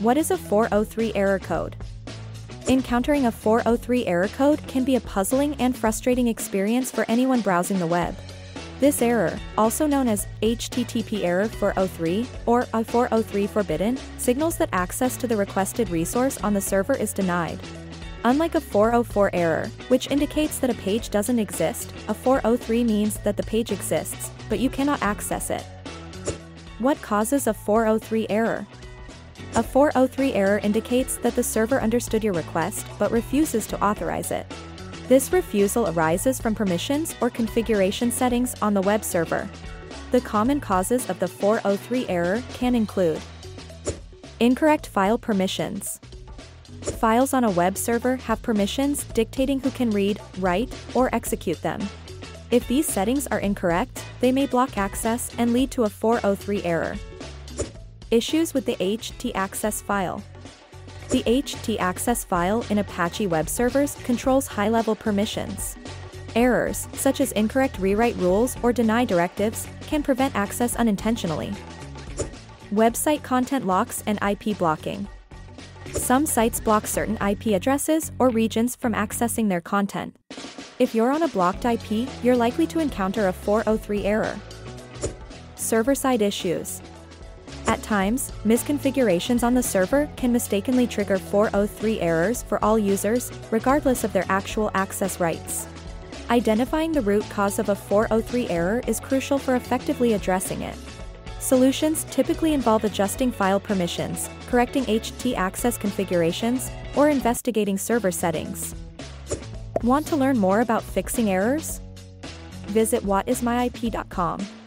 What is a 403 error code? Encountering a 403 error code can be a puzzling and frustrating experience for anyone browsing the web. This error, also known as HTTP error 403 or a 403 forbidden, signals that access to the requested resource on the server is denied. Unlike a 404 error, which indicates that a page doesn't exist, a 403 means that the page exists, but you cannot access it. What causes a 403 error? A 403 error indicates that the server understood your request but refuses to authorize it. This refusal arises from permissions or configuration settings on the web server. The common causes of the 403 error can include Incorrect file permissions. Files on a web server have permissions dictating who can read, write, or execute them. If these settings are incorrect, they may block access and lead to a 403 error. Issues with the htaccess file. The htaccess file in Apache web servers controls high-level permissions. Errors, such as incorrect rewrite rules or deny directives, can prevent access unintentionally. Website content locks and IP blocking. Some sites block certain IP addresses or regions from accessing their content. If you're on a blocked IP, you're likely to encounter a 403 error. Server-side issues. At times, misconfigurations on the server can mistakenly trigger 403 errors for all users, regardless of their actual access rights. Identifying the root cause of a 403 error is crucial for effectively addressing it. Solutions typically involve adjusting file permissions, correcting htaccess configurations, or investigating server settings. Want to learn more about fixing errors? Visit whatismyip.com.